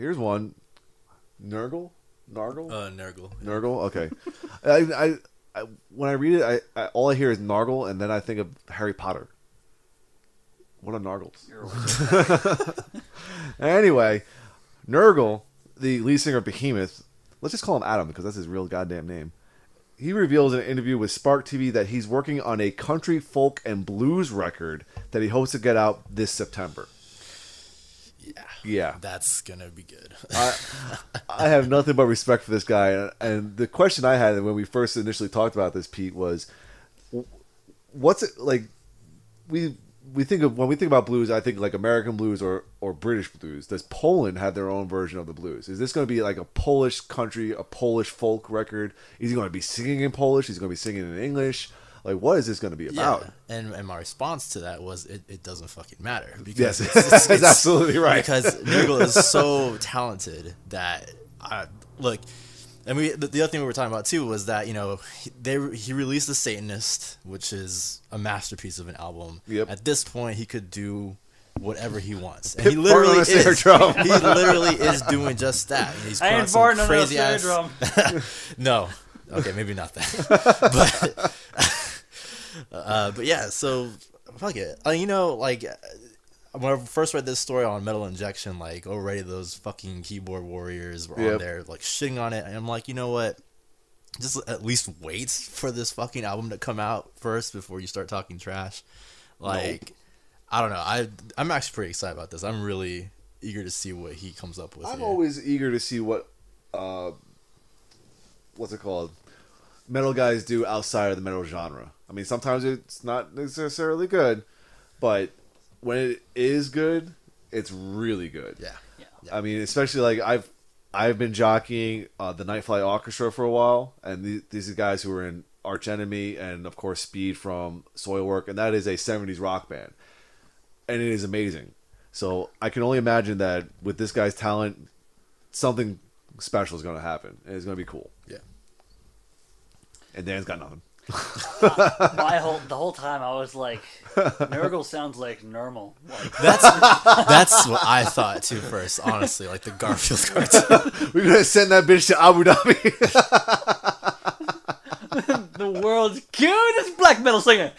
Here's one. Nurgle? Nargle? Uh, Nurgle. Nurgle? Okay. I, I, I, when I read it, I, I all I hear is Nargle, and then I think of Harry Potter. What are Nargles? anyway, Nurgle, the lead singer of Behemoth, let's just call him Adam because that's his real goddamn name. He reveals in an interview with Spark TV that he's working on a country folk and blues record that he hopes to get out this September. Yeah. Yeah. That's gonna be good. I, I have nothing but respect for this guy. And, and the question I had when we first initially talked about this, Pete, was, what's it like? We we think of when we think about blues, I think like American blues or or British blues. Does Poland have their own version of the blues? Is this going to be like a Polish country, a Polish folk record? Is he going to be singing in Polish? Is he going to be singing in English? Like, what is this going to be about? Yeah. And and my response to that was it, it doesn't fucking matter Yes, because it's, it's- that's it's- absolutely right. Because Nurgle is so talented that I look. And we the, the other thing we were talking about too was that you know he, they he released the Satanist, which is a masterpiece of an album. Yep. At this point, he could do whatever he wants, and he literally on a snare is. drum. He literally is doing just that. He's I ain't some farting on crazy snare ass. drum. no. Okay, maybe not that. but uh, but yeah, so fuck it. Uh, you know, like uh, when I first read this story on Metal Injection, like already those fucking keyboard warriors were on there, like shitting on it, and I'm like, you know what? Just at least wait for this fucking album to come out first before you start talking trash. Like, I don't know. I I'm actually pretty excited about this. I'm really eager to see what he comes up with. I'm here. always eager to see what, uh, what's it called, metal guys do outside of the metal genre. I mean, sometimes it's not necessarily good, but when it is good, it's really good. yeah. I mean, especially like I've I've been jockeying uh, the Night Flight Orchestra for a while, and the, these are guys who are in Arch Enemy and of course Speed from Soilwork, and that is a '70s rock band, and it is amazing. So I can only imagine that with this guy's talent, something special is going to happen, and it's going to be cool. Yeah. And Dan's got nothing. My whole the whole time I was like, Nurgle sounds like Nermal. Like That's that's what I thought too first, honestly, like the Garfield cartoon. We're gonna send that bitch to Abu Dhabi. the world's cutest black metal singer.